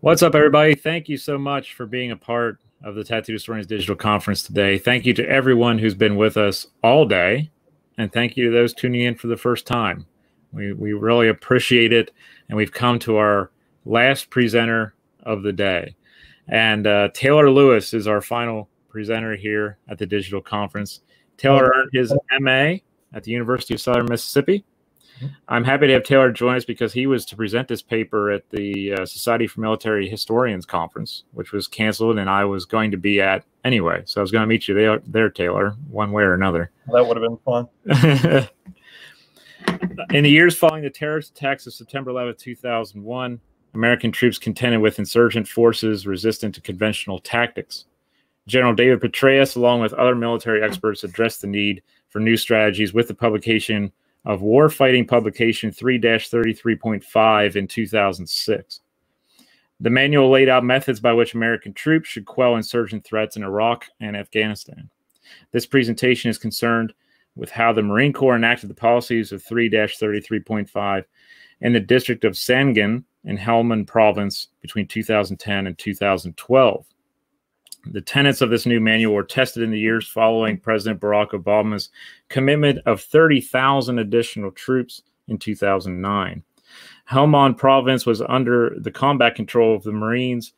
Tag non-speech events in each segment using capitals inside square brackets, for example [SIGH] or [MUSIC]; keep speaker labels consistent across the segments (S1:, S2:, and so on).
S1: What's up, everybody? Thank you so much for being a part of the Tattooed Historian's Digital Conference today. Thank you to everyone who's been with us all day, and thank you to those tuning in for the first time. We, we really appreciate it, and we've come to our last presenter of the day. And uh, Taylor Lewis is our final presenter here at the digital conference. Taylor earned his MA at the University of Southern Mississippi I'm happy to have Taylor join us because he was to present this paper at the uh, Society for Military Historians conference, which was canceled, and I was going to be at anyway. So I was going to meet you there, there Taylor, one way or another.
S2: That would have been
S1: fun. [LAUGHS] In the years following the terrorist attacks of September 11, 2001, American troops contended with insurgent forces resistant to conventional tactics. General David Petraeus, along with other military experts, addressed the need for new strategies with the publication of Warfighting Publication 3 33.5 in 2006. The manual laid out methods by which American troops should quell insurgent threats in Iraq and Afghanistan. This presentation is concerned with how the Marine Corps enacted the policies of 3 33.5 in the district of Sangin in Helmand province between 2010 and 2012. The tenets of this new manual were tested in the years following President Barack Obama's commitment of 30,000 additional troops in 2009. Helmand province was under the combat control of the Marines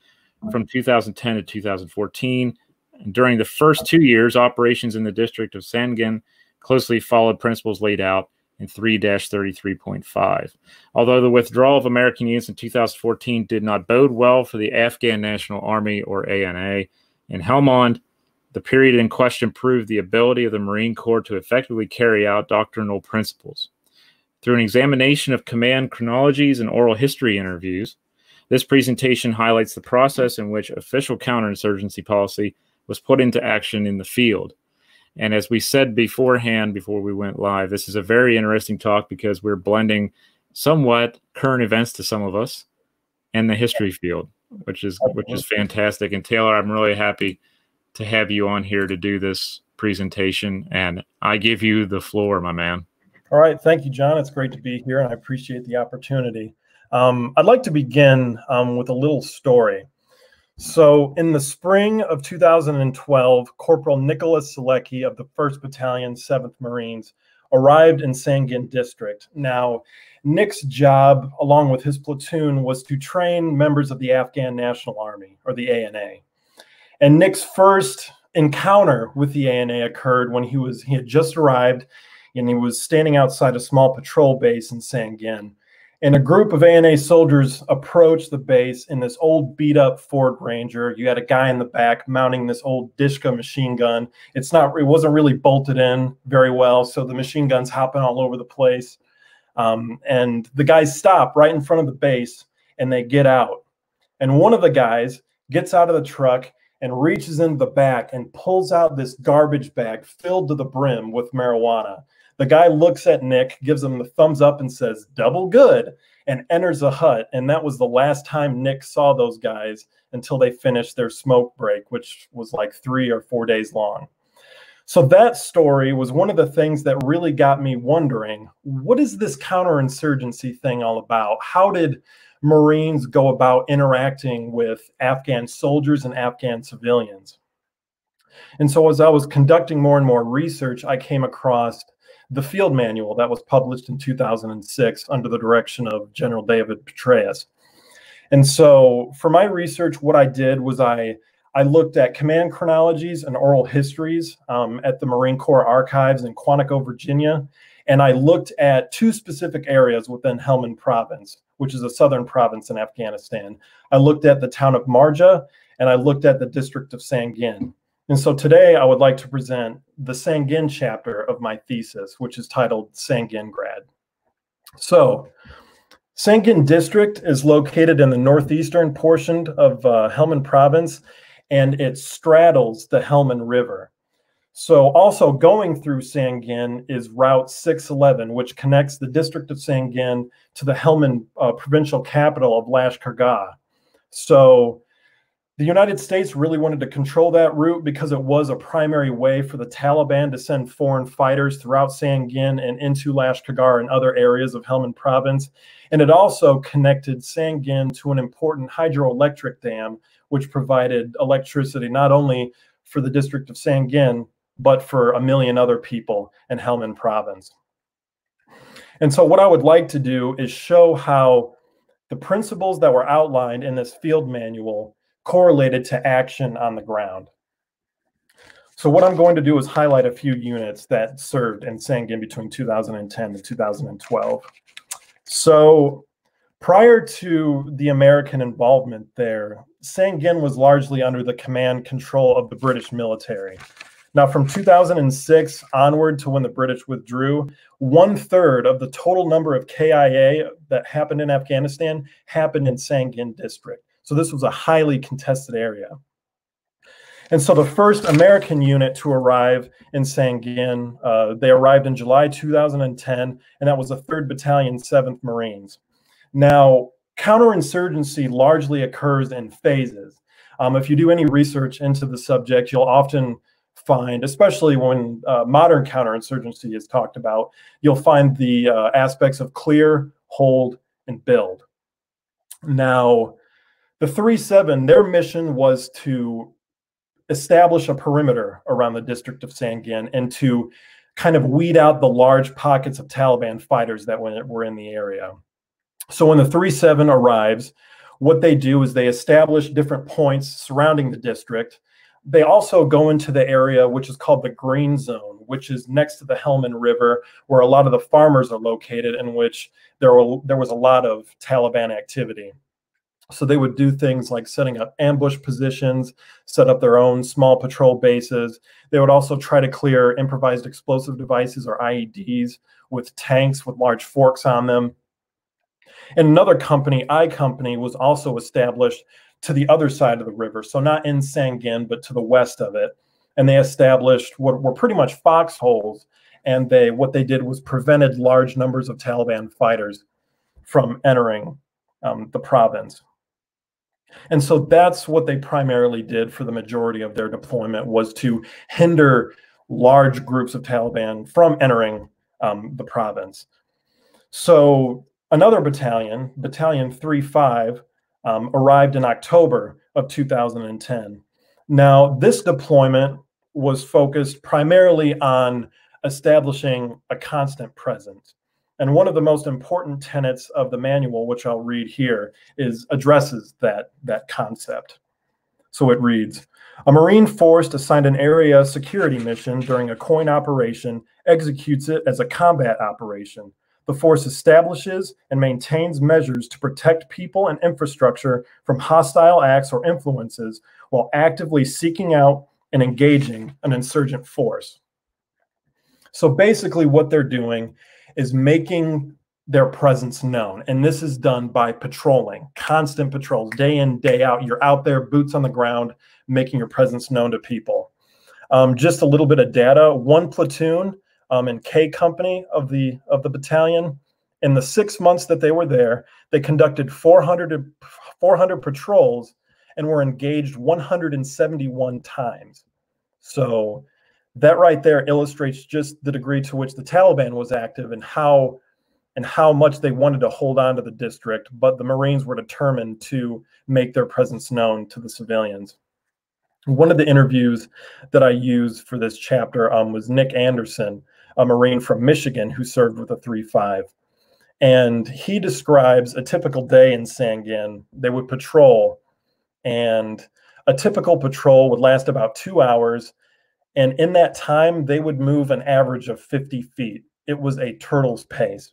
S1: from 2010 to 2014. And during the first two years, operations in the district of Sangin closely followed principles laid out in 3 33.5. Although the withdrawal of American units in 2014 did not bode well for the Afghan National Army or ANA, in Helmand, the period in question proved the ability of the Marine Corps to effectively carry out doctrinal principles. Through an examination of command chronologies and oral history interviews, this presentation highlights the process in which official counterinsurgency policy was put into action in the field. And as we said beforehand, before we went live, this is a very interesting talk because we're blending somewhat current events to some of us and the history field which is which is fantastic. And Taylor, I'm really happy to have you on here to do this presentation. And I give you the floor, my man.
S2: All right, thank you, John. It's great to be here, and I appreciate the opportunity. Um, I'd like to begin um, with a little story. So, in the spring of 2012, Corporal Nicholas Selecki of the 1st Battalion, 7th Marines, arrived in Sangin District. Now, Nick's job, along with his platoon, was to train members of the Afghan National Army, or the ANA. And Nick's first encounter with the ANA occurred when he was he had just arrived and he was standing outside a small patrol base in Sangin. And a group of ANA soldiers approached the base in this old beat up Ford Ranger. You had a guy in the back mounting this old Dishka machine gun. It's not, it wasn't really bolted in very well. So the machine gun's hopping all over the place. Um, and the guys stop right in front of the base and they get out. And one of the guys gets out of the truck and reaches into the back and pulls out this garbage bag filled to the brim with marijuana. The guy looks at Nick, gives him the thumbs up, and says, double good, and enters the hut. And that was the last time Nick saw those guys until they finished their smoke break, which was like three or four days long. So that story was one of the things that really got me wondering what is this counterinsurgency thing all about? How did Marines go about interacting with Afghan soldiers and Afghan civilians? And so, as I was conducting more and more research, I came across the field manual that was published in 2006 under the direction of General David Petraeus. And so, for my research, what I did was I I looked at command chronologies and oral histories um, at the Marine Corps Archives in Quantico, Virginia. And I looked at two specific areas within Helmand Province, which is a southern province in Afghanistan. I looked at the town of Marja and I looked at the district of Sangin. And so today I would like to present the Sangin chapter of my thesis, which is titled Sangin Grad. So, Sangin district is located in the northeastern portion of uh, Helmand province and it straddles the Helmand River. So, also going through Sangin is Route 611, which connects the district of Sangin to the Helmand uh, provincial capital of Lashkargah. So, The United States really wanted to control that route because it was a primary way for the Taliban to send foreign fighters throughout Sangin and into Lashkargah and other areas of Helmand province. And it also connected Sangin to an important hydroelectric dam, which provided electricity not only for the district of Sangin, but for a million other people in Helmand province. And so, what I would like to do is show how the principles that were outlined in this field manual correlated to action on the ground. So what I'm going to do is highlight a few units that served in Sangin between 2010 and 2012. So prior to the American involvement there, Sangin was largely under the command control of the British military. Now, from 2006 onward to when the British withdrew, one third of the total number of KIA that happened in Afghanistan happened in Sangin district. So this was a highly contested area. And so the first American unit to arrive in Sangin, uh, they arrived in July 2010, and that was the 3rd Battalion, 7th Marines. Now, counterinsurgency largely occurs in phases. Um, if you do any research into the subject, you'll often find, especially when uh, modern counterinsurgency is talked about, you'll find the uh, aspects of clear, hold, and build. Now, the 3 7, their mission was to establish a perimeter around the district of Sangin and to kind of weed out the large pockets of Taliban fighters that were in the area. So when the 3 7 arrives, what they do is they establish different points surrounding the district they also go into the area which is called the green zone, which is next to the Helmand River, where a lot of the farmers are located, in which there were there was a lot of Taliban activity. So they would do things like setting up ambush positions, set up their own small patrol bases. They would also try to clear improvised explosive devices or IEDs with tanks with large forks on them. And another company, I Company, was also established to the other side of the river. So not in Sangin, but to the west of it. And they established what were pretty much foxholes. And they what they did was prevented large numbers of Taliban fighters from entering um, the province. And so that's what they primarily did for the majority of their deployment was to hinder large groups of Taliban from entering um, the province. So another battalion, Battalion 3-5, um, arrived in October of 2010. Now, this deployment was focused primarily on establishing a constant presence. And one of the most important tenets of the manual, which I'll read here, is addresses that, that concept. So it reads A Marine force assigned an area security mission during a COIN operation executes it as a combat operation the force establishes and maintains measures to protect people and infrastructure from hostile acts or influences while actively seeking out and engaging an insurgent force. So basically, what they're doing is making their presence known. And this is done by patrolling, constant patrols, day in, day out. You're out there, boots on the ground, making your presence known to people. Um, just a little bit of data one platoon um, and K Company of the of the battalion. In the six months that they were there, they conducted 400, 400 patrols and were engaged 171 times. So that right there illustrates just the degree to which the Taliban was active and how and how much they wanted to hold on to the district, but the Marines were determined to make their presence known to the civilians. One of the interviews that I used for this chapter um, was Nick Anderson, a Marine from Michigan who served with a 3 5. And he describes a typical day in Sangin. They would patrol, and a typical patrol would last about two hours. And in that time, they would move an average of 50 feet. It was a turtle's pace.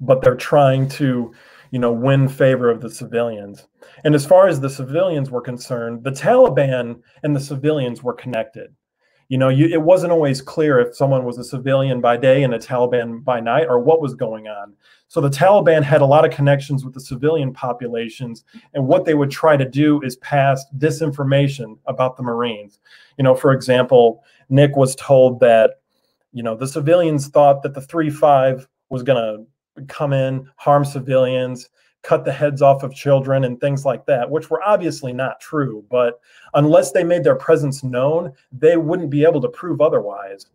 S2: But they're trying to, you know, win favor of the civilians. And as far as the civilians were concerned, the Taliban and the civilians were connected you know you, it wasn't always clear if someone was a civilian by day and a taliban by night or what was going on. So the taliban had a lot of connections with the civilian populations and what they would try to do is pass disinformation about the marines. You know for example nick was told that you know the civilians thought that the 3-5 was going to come in harm civilians cut the heads off of children and things like that, which were obviously not true. But unless they made their presence known, they wouldn't be able to prove otherwise.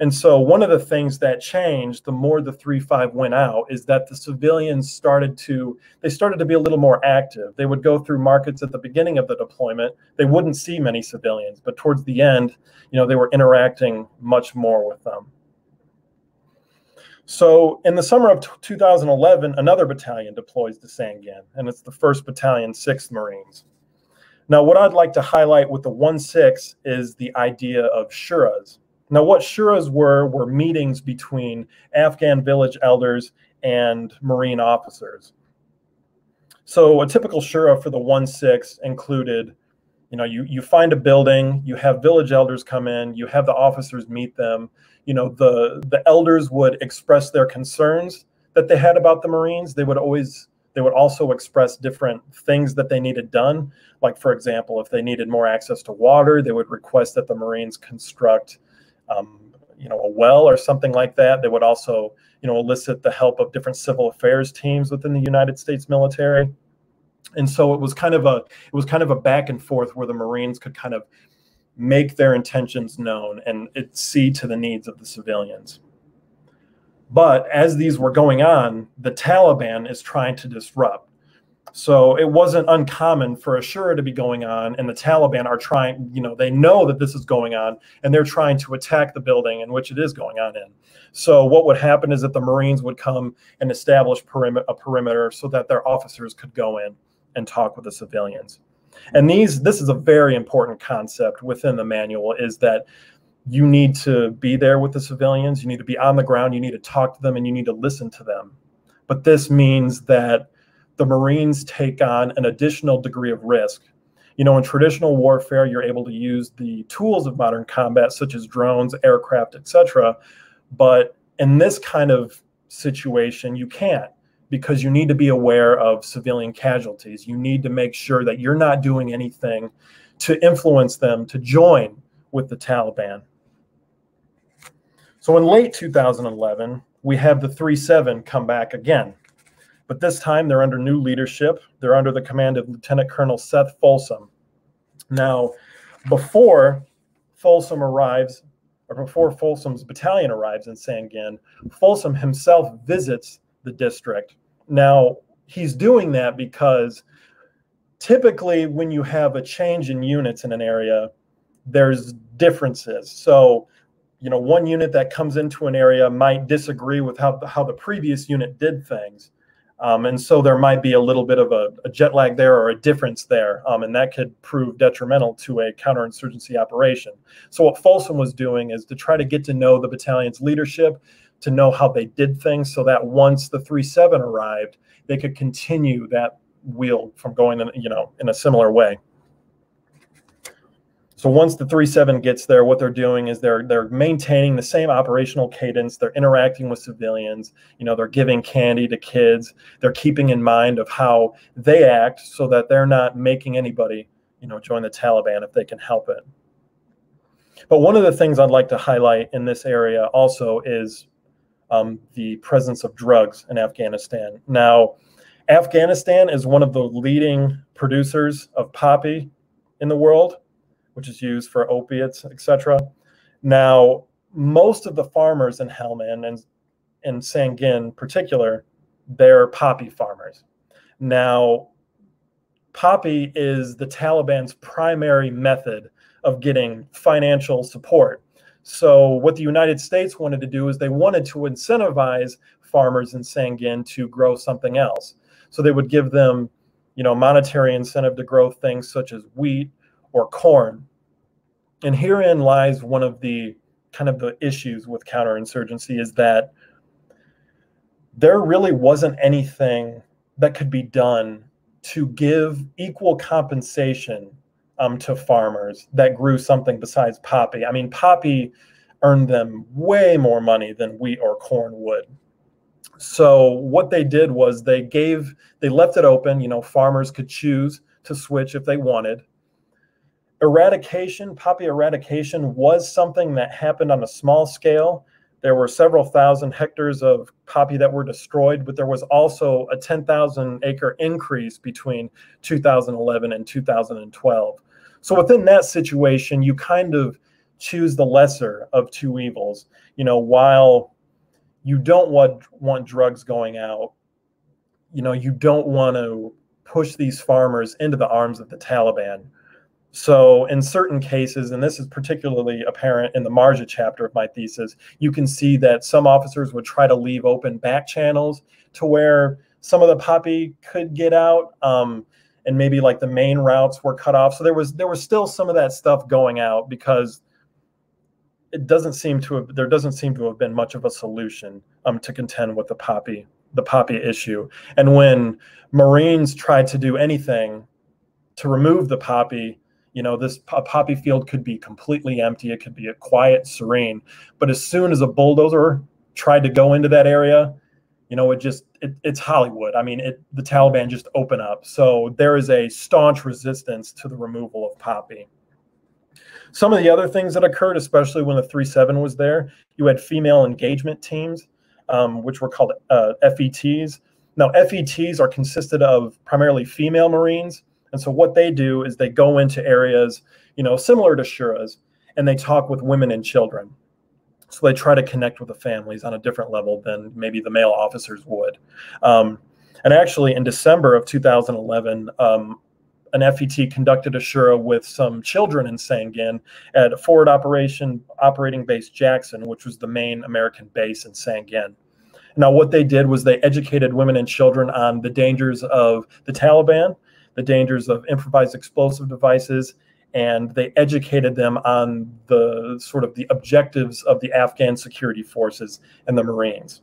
S2: And so, one of the things that changed the more the 3 5 went out is that the civilians started to they started to be a little more active. They would go through markets at the beginning of the deployment. They wouldn't see many civilians, but towards the end, you know, they were interacting much more with them. So, in the summer of 2011, another battalion deploys to Sangin, and it's the 1st Battalion, 6th Marines. Now, what I'd like to highlight with the 1 6 is the idea of shuras. Now, what shuras were were meetings between Afghan village elders and Marine officers. So, a typical shura for the 1 6 included you know, you, you find a building, you have village elders come in, you have the officers meet them. You know, the, the elders would express their concerns that they had about the Marines. They would always they would also express different things that they needed done. Like, for example, if they needed more access to water, they would request that the Marines construct um, you know a well or something like that. They would also you know elicit the help of different civil affairs teams within the United States military. And so it was kind of a it was kind of a back and forth where the Marines could kind of make their intentions known and see to the needs of the civilians. But as these were going on, the Taliban is trying to disrupt. So it wasn't uncommon for a Shura to be going on, and the Taliban are trying, you know, they know that this is going on, and they're trying to attack the building in which it is going on in. So what would happen is that the Marines would come and establish a perimeter so that their officers could go in and talk with the civilians. And these, this is a very important concept within the manual, is that you need to be there with the civilians, you need to be on the ground, you need to talk to them, and you need to listen to them. But this means that the Marines take on an additional degree of risk. You know, in traditional warfare, you're able to use the tools of modern combat, such as drones, aircraft, etc. But in this kind of situation, you can't because you need to be aware of civilian casualties. You need to make sure that you're not doing anything to influence them to join with the Taliban. So in late 2011, we have the 3 7 come back again. But this time they're under new leadership. They're under the command of Lieutenant Colonel Seth Folsom. Now, before Folsom arrives, or before Folsom's battalion arrives in Sangin, Folsom himself visits the district. Now, he's doing that because typically when you have a change in units in an area, there's differences. So, you know, one unit that comes into an area might disagree with how, how the previous unit did things. Um, and so there might be a little bit of a, a jet lag there or a difference there, um, and that could prove detrimental to a counterinsurgency operation. So what Folsom was doing is to try to get to know the battalion's leadership, to know how they did things so that once the 3-7 arrived, they could continue that wheel from going in, you know, in a similar way. So once the 3-7 gets there, what they're doing is they're they're maintaining the same operational cadence. They're interacting with civilians. You know, they're giving candy to kids. They're keeping in mind of how they act so that they're not making anybody, you know, join the Taliban if they can help it. But one of the things I'd like to highlight in this area also is um, the presence of drugs in Afghanistan. Now, Afghanistan is one of the leading producers of poppy in the world, which is used for opiates, etc. Now, most of the farmers in Helmand and in Sangin in particular, they're poppy farmers. Now, poppy is the Taliban's primary method of getting financial support so what the United States wanted to do is they wanted to incentivize farmers in Sangin to grow something else. So they would give them, you know, monetary incentive to grow things such as wheat or corn. And herein lies one of the kind of the issues with counterinsurgency is that there really wasn't anything that could be done to give equal compensation um, to farmers that grew something besides poppy. I mean, poppy earned them way more money than wheat or corn would. So what they did was they gave they left it open. You know, farmers could choose to switch if they wanted. Eradication, poppy eradication, was something that happened on a small scale. there were several thousand hectares of poppy that were destroyed, but there was also a 10,000 acre increase between 2011 and 2012. So within that situation, you kind of choose the lesser of two evils. You know, while you don't want want drugs going out, you know, you don't want to push these farmers into the arms of the Taliban. So, in certain cases, and this is particularly apparent in the Marja chapter of my thesis, you can see that some officers would try to leave open back channels to where some of the poppy could get out, um, and maybe like the main routes were cut off. So there was there was still some of that stuff going out because it doesn't seem to have there doesn't seem to have been much of a solution um, to contend with the poppy the poppy issue. And when Marines tried to do anything to remove the poppy, you know, this poppy field could be completely empty. It could be a quiet, serene. But as soon as a bulldozer tried to go into that area, you know, it just it, it's Hollywood. I mean, it the Taliban just open up. So there is a staunch resistance to the removal of poppy. Some of the other things that occurred, especially when the 3-7 was there, you had female engagement teams um, which were called uh, FETs. Now, FETs are consisted of primarily female Marines. And so what they do is they go into areas, you know, similar to Shuras, and they talk with women and children. So they try to connect with the families on a different level than maybe the male officers would. Um, and actually, in December of 2011, um, an FET conducted a Shura with some children in Sangin at forward operation operating base Jackson, which was the main American base in Sangin. Now, what they did was they educated women and children on the dangers of the Taliban, the dangers of improvised explosive devices, and they educated them on the sort of the objectives of the Afghan security forces and the Marines.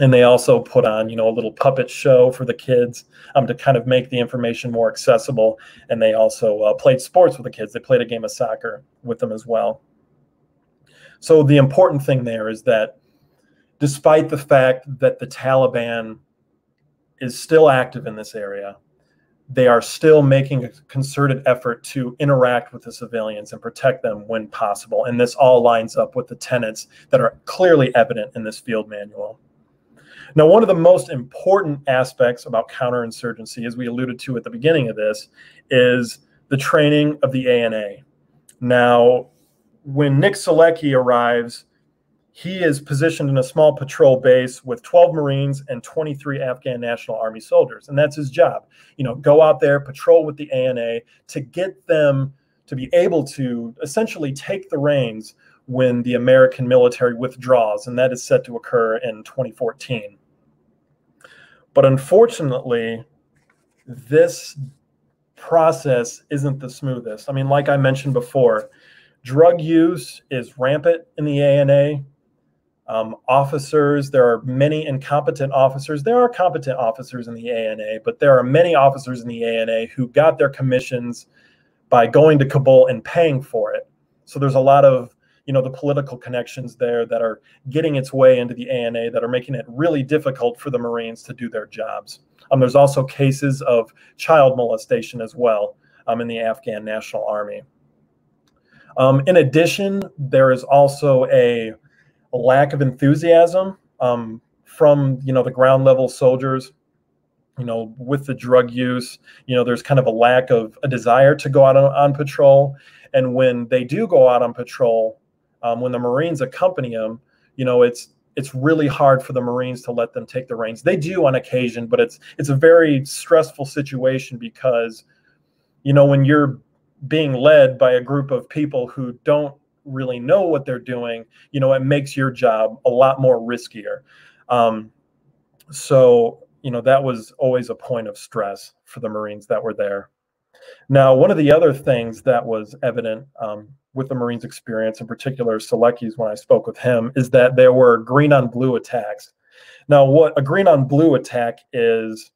S2: And they also put on you know a little puppet show for the kids um, to kind of make the information more accessible. And they also uh, played sports with the kids. They played a game of soccer with them as well. So the important thing there is that despite the fact that the taliban is still active in this area they are still making a concerted effort to interact with the civilians and protect them when possible and this all lines up with the tenets that are clearly evident in this field manual now, one of the most important aspects about counterinsurgency, as we alluded to at the beginning of this, is the training of the ANA. Now, when Nick Salecki arrives, he is positioned in a small patrol base with 12 Marines and 23 Afghan National Army soldiers. And that's his job. You know, go out there, patrol with the ANA to get them to be able to essentially take the reins when the American military withdraws. And that is set to occur in 2014. But unfortunately, this process isn't the smoothest. I mean, like I mentioned before, drug use is rampant in the ANA. Um, officers, there are many incompetent officers. There are competent officers in the ANA, but there are many officers in the ANA who got their commissions by going to Kabul and paying for it. So there's a lot of you know the political connections there that are getting its way into the ANA that are making it really difficult for the Marines to do their jobs. Um, there's also cases of child molestation as well um, in the Afghan National Army. Um, in addition, there is also a, a lack of enthusiasm um, from you know the ground level soldiers you know, with the drug use, you know, there's kind of a lack of a desire to go out on, on patrol. And when they do go out on patrol, um, when the Marines accompany them, you know, it's it's really hard for the Marines to let them take the reins. They do on occasion, but it's it's a very stressful situation because, you know, when you're being led by a group of people who don't really know what they're doing, you know, it makes your job a lot more riskier. Um, so, you know, that was always a point of stress for the Marines that were there. Now, one of the other things that was evident um, with the Marines experience, in particular Salecki's when I spoke with him, is that there were green on blue attacks. Now, what a green on blue attack is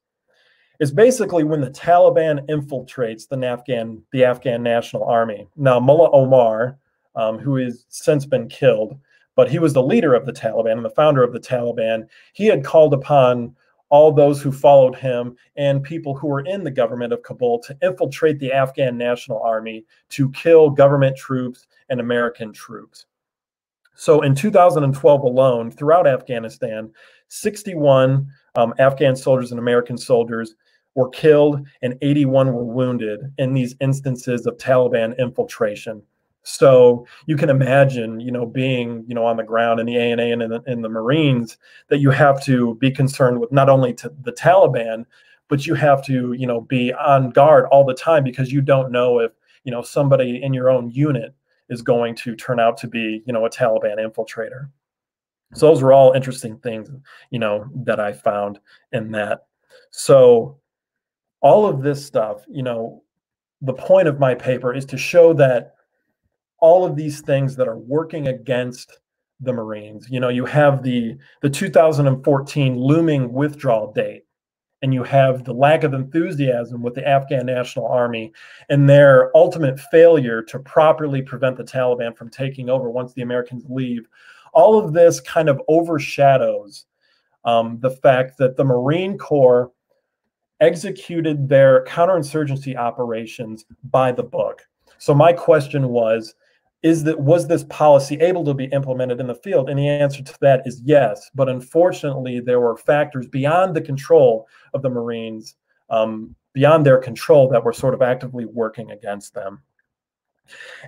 S2: is basically when the Taliban infiltrates the Afghan the Afghan National Army. Now, Mullah Omar, um, who has since been killed, but he was the leader of the Taliban and the founder of the Taliban. He had called upon all those who followed him and people who were in the government of Kabul to infiltrate the Afghan National Army to kill government troops and American troops. So in 2012 alone, throughout Afghanistan, 61 um, Afghan soldiers and American soldiers were killed and 81 were wounded in these instances of Taliban infiltration. So you can imagine, you know, being, you know, on the ground in the ANA and in the, in the Marines, that you have to be concerned with not only the Taliban, but you have to, you know, be on guard all the time because you don't know if, you know, somebody in your own unit is going to turn out to be, you know, a Taliban infiltrator. So those were all interesting things, you know, that I found in that. So all of this stuff, you know, the point of my paper is to show that all of these things that are working against the Marines, you know, you have the the 2014 looming withdrawal date and you have the lack of enthusiasm with the Afghan National Army and their ultimate failure to properly prevent the Taliban from taking over once the Americans leave. All of this kind of overshadows um, the fact that the Marine Corps executed their counterinsurgency operations by the book. So my question was, is that was this policy able to be implemented in the field? And the answer to that is yes. But unfortunately, there were factors beyond the control of the Marines, um, beyond their control, that were sort of actively working against them.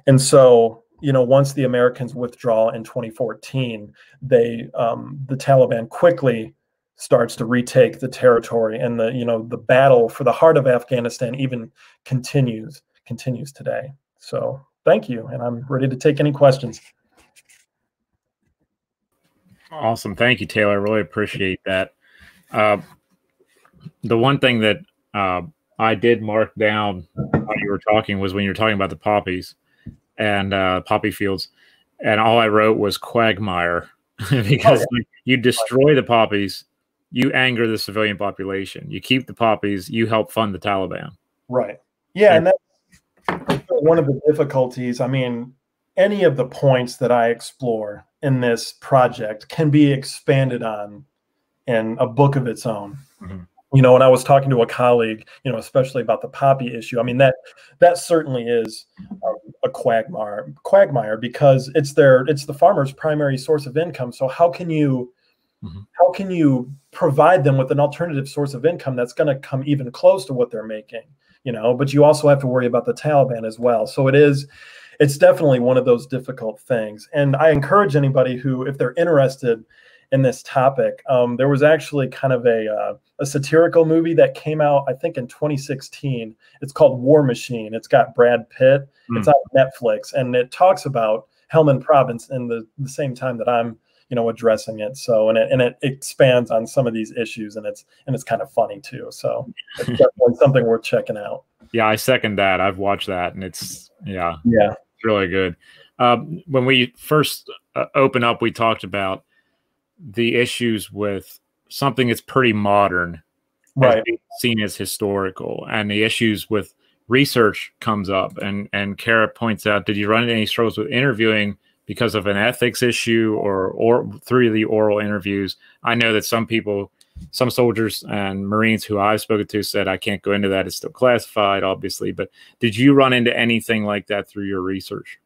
S2: And so, you know, once the Americans withdraw in 2014, they um, the Taliban quickly starts to retake the territory, and the you know the battle for the heart of Afghanistan even continues continues today. So thank you. And I'm ready to take any questions.
S1: Awesome. Thank you, Taylor. I really appreciate that. Uh, the one thing that uh, I did mark down while you were talking was when you were talking about the poppies and uh, poppy fields. And all I wrote was quagmire [LAUGHS] because oh, yeah. you destroy the poppies, you anger the civilian population. You keep the poppies, you help fund the Taliban.
S2: Right. Yeah. And, and one of the difficulties, I mean, any of the points that I explore in this project can be expanded on in a book of its own. Mm-hmm. You know, when I was talking to a colleague, you know, especially about the poppy issue, I mean that that certainly is a, a quagmire, quagmire because it's their it's the farmer's primary source of income. So how can you mm-hmm. how can you provide them with an alternative source of income that's going to come even close to what they're making? You know, but you also have to worry about the Taliban as well. So it is, it's definitely one of those difficult things. And I encourage anybody who, if they're interested in this topic, um, there was actually kind of a, uh, a satirical movie that came out, I think, in 2016. It's called War Machine. It's got Brad Pitt. Mm. It's on Netflix, and it talks about Helmand Province in the, the same time that I'm you know addressing it. So and it and it expands on some of these issues and it's and it's kind of funny too. So it's [LAUGHS] definitely something worth checking out.
S1: Yeah i second that. I've watched that and it's yeah.
S2: Yeah.
S1: It's really good. Um, when we first uh, open up we talked about the issues with something that's pretty modern
S2: right.
S1: seen as historical and the issues with research comes up and and kara points out did you run into any struggles with interviewing because of an ethics issue or or through the oral interviews. I know that some people, some soldiers and Marines who I've spoken to said I can't go into that. It's still classified, obviously. But did you run into anything like that through your research?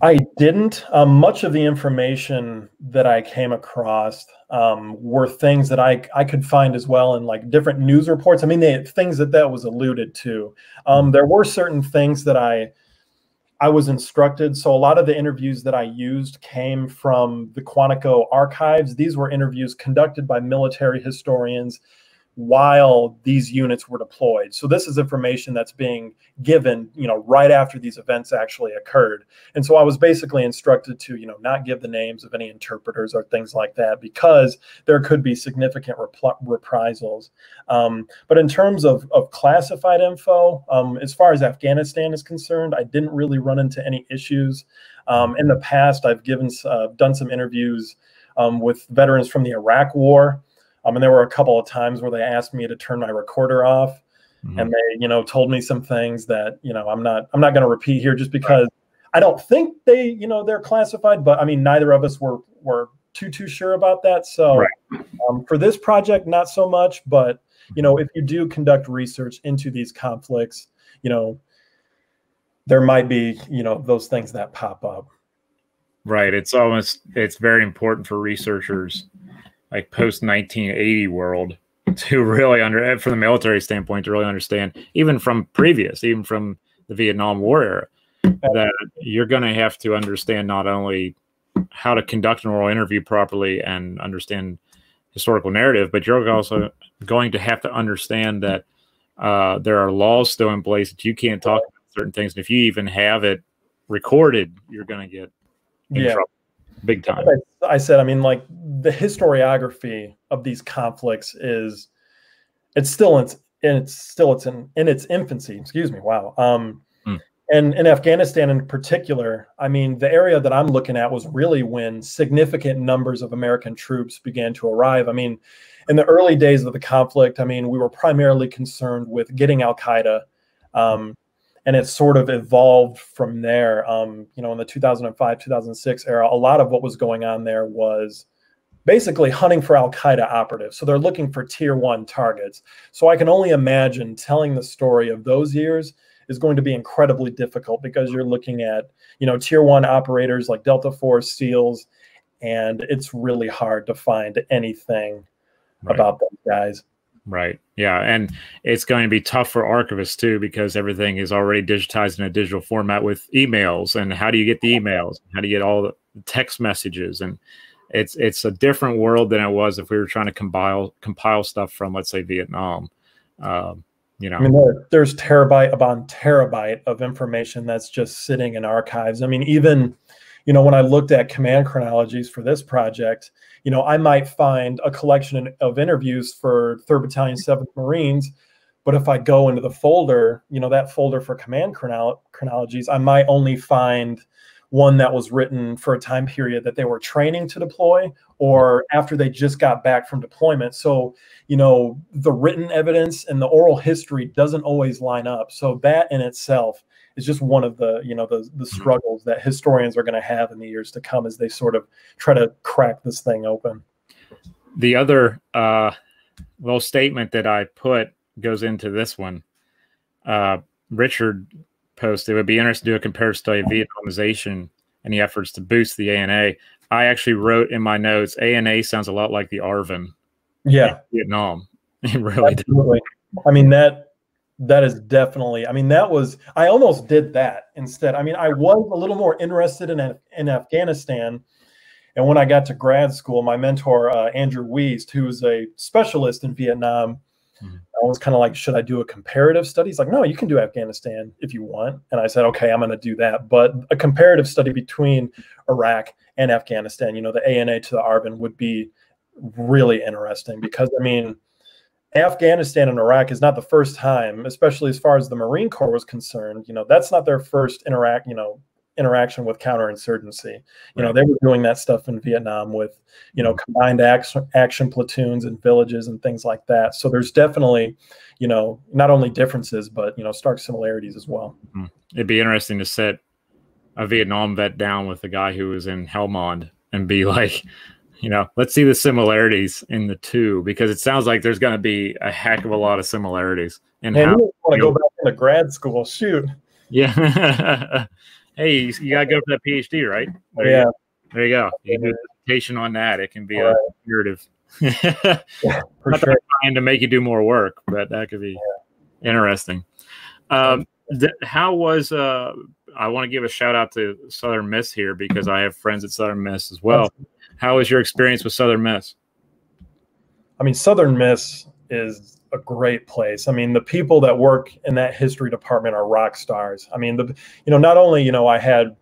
S2: I didn't. Um, much of the information that I came across um, were things that I I could find as well in like different news reports. I mean, they things that that was alluded to. Um, there were certain things that I I was instructed. So a lot of the interviews that I used came from the Quantico archives. These were interviews conducted by military historians while these units were deployed. So this is information that's being given, you know, right after these events actually occurred. And so I was basically instructed to, you know, not give the names of any interpreters or things like that because there could be significant reprisals. Um, but in terms of, of classified info, um, as far as Afghanistan is concerned, I didn't really run into any issues. Um, in the past, I've given uh, done some interviews um, with veterans from the Iraq War. Um, and there were a couple of times where they asked me to turn my recorder off, mm-hmm. and they, you know, told me some things that you know I'm not I'm not going to repeat here just because. I don't think they, you know, they're classified. But I mean, neither of us were were too too sure about that. So right. um, for this project, not so much. But you know, if you do conduct research into these conflicts, you know, there might be you know those things that pop up.
S1: Right. It's almost it's very important for researchers like post 1980 world [LAUGHS] to really under from the military standpoint to really understand even from previous even from the Vietnam War era that you're going to have to understand not only how to conduct an oral interview properly and understand historical narrative, but you're also going to have to understand that uh, there are laws still in place that you can't talk about certain things. And if you even have it recorded, you're going to get in yeah. trouble big time.
S2: I said, I mean, like the historiography of these conflicts is it's still in, it's still it's in in its infancy. Excuse me. Wow. Um, and in Afghanistan in particular, I mean, the area that I'm looking at was really when significant numbers of American troops began to arrive. I mean, in the early days of the conflict, I mean, we were primarily concerned with getting Al Qaeda, um, and it sort of evolved from there. Um, you know, in the 2005 2006 era, a lot of what was going on there was basically hunting for Al Qaeda operatives. So they're looking for tier one targets. So I can only imagine telling the story of those years is going to be incredibly difficult because you're looking at you know tier one operators like Delta Force, SEALs, and it's really hard to find anything right. about those guys.
S1: Right. Yeah, and it's going to be tough for archivists too because everything is already digitized in a digital format with emails. And how do you get the emails? How do you get all the text messages? And it's it's a different world than it was if we were trying to compile compile stuff from let's say Vietnam. Um, you know i
S2: mean there, there's terabyte upon terabyte of information that's just sitting in archives i mean even you know when i looked at command chronologies for this project you know i might find a collection of interviews for 3rd battalion mm-hmm. 7th marines but if i go into the folder you know that folder for command chronolo- chronologies i might only find one that was written for a time period that they were training to deploy or mm-hmm. after they just got back from deployment. So, you know, the written evidence and the oral history doesn't always line up. So that in itself is just one of the, you know, the, the mm-hmm. struggles that historians are going to have in the years to come as they sort of try to crack this thing open.
S1: The other uh, little statement that I put goes into this one. Uh, Richard post, it would be interesting to do a comparative study of Vietnamization and the efforts to boost the ANA. I actually wrote in my notes, ANA sounds a lot like the ARVN.
S2: Yeah.
S1: Vietnam. [LAUGHS] It really
S2: Absolutely. I mean, that that is definitely i mean that was i almost did that instead i mean i was a little more interested in in afghanistan and when i got to grad school my mentor uh, andrew Wiest who was a specialist in vietnam Mm-hmm. I was kind of like, should I do a comparative study? He's like, no, you can do Afghanistan if you want. And I said, okay, I'm going to do that. But a comparative study between Iraq and Afghanistan, you know, the ANA to the ARVN would be really interesting because, I mean, Afghanistan and Iraq is not the first time, especially as far as the Marine Corps was concerned. You know, that's not their first interact, you know, interaction with counterinsurgency. You right. know, they were doing that stuff in Vietnam with, you know, mm-hmm. combined action, action platoons and villages and things like that. So there's definitely, you know, not only differences, but, you know, stark similarities as well.
S1: Mm-hmm. It'd be interesting to sit a Vietnam vet down with a guy who was in Helmand and be [LAUGHS] like, you know, let's see the similarities in the two because it sounds like there's going to be a heck of a lot of similarities.
S2: And how you want to go back into grad school? Shoot.
S1: Yeah. [LAUGHS] hey, you, you got to go for that PhD, right? There
S2: yeah.
S1: You there you go. You do a dissertation on that. It can be All a curative. [LAUGHS] yeah, [LAUGHS] Not sure. trying to make you do more work, but that could be yeah. interesting. Um, th- how was uh, I want to give a shout out to Southern Miss here because I have friends at Southern Miss as well. How was your experience with Southern Miss?
S2: I mean, Southern Miss is a great place. I mean, the people that work in that history department are rock stars. I mean, the you know, not only you know, I had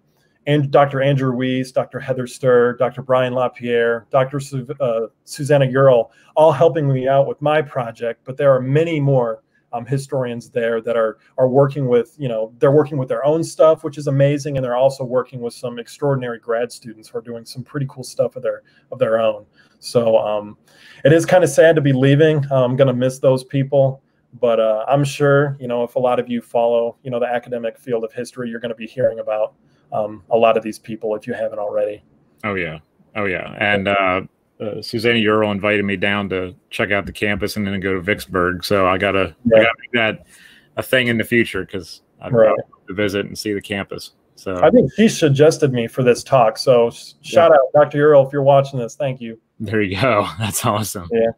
S2: and Dr. Andrew Wiest, Dr. Heather Stur, Dr. Brian LaPierre, Dr. Su- uh, Susannah Ural, all helping me out with my project, but there are many more um, historians there that are are working with you know they're working with their own stuff which is amazing and they're also working with some extraordinary grad students who are doing some pretty cool stuff of their of their own so um, it is kind of sad to be leaving. I'm going to miss those people, but uh, I'm sure you know if a lot of you follow you know the academic field of history, you're going to be hearing about um, a lot of these people if you haven't already.
S1: Oh yeah, oh yeah, and. Uh, uh, Susannah Ural invited me down to check out the campus and then go to Vicksburg. So I gotta, yeah. I gotta make that a thing in the future because I'd right. to visit and see the campus. So
S2: I think she suggested me for this talk. So shout out, Dr. Ural, if you're watching this. Thank you.
S1: There you go. [LAUGHS] That's awesome.
S2: Yeah.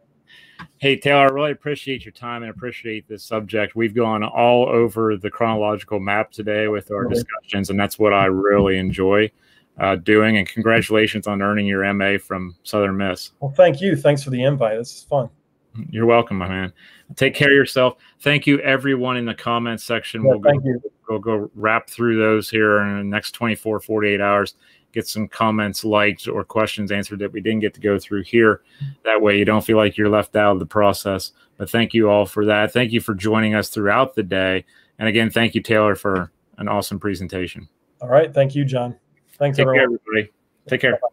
S1: Hey Taylor, I really appreciate your time and appreciate this subject. We've gone all over the chronological map today with our
S2: Mhm.
S1: discussions, and that's what I really enjoy uh, doing. And congratulations on earning your MA from Southern Miss.
S2: Well, thank you. Thanks for the invite. This is fun.
S1: You're welcome, my man. Take care of yourself. Thank you, everyone in the comments section.
S2: Yeah,
S1: we'll go, we'll go wrap through those here in the next 24, 48 hours. Get some comments liked or questions answered that we didn't get to go through here. That way, you don't feel like you're left out of the process. But thank you all for that. Thank you for joining us throughout the day. And again, thank you, Taylor, for an awesome presentation.
S2: All right. Thank you, John. Thanks,
S1: Take
S2: everyone.
S1: care, everybody. Take care.
S2: Bye-bye.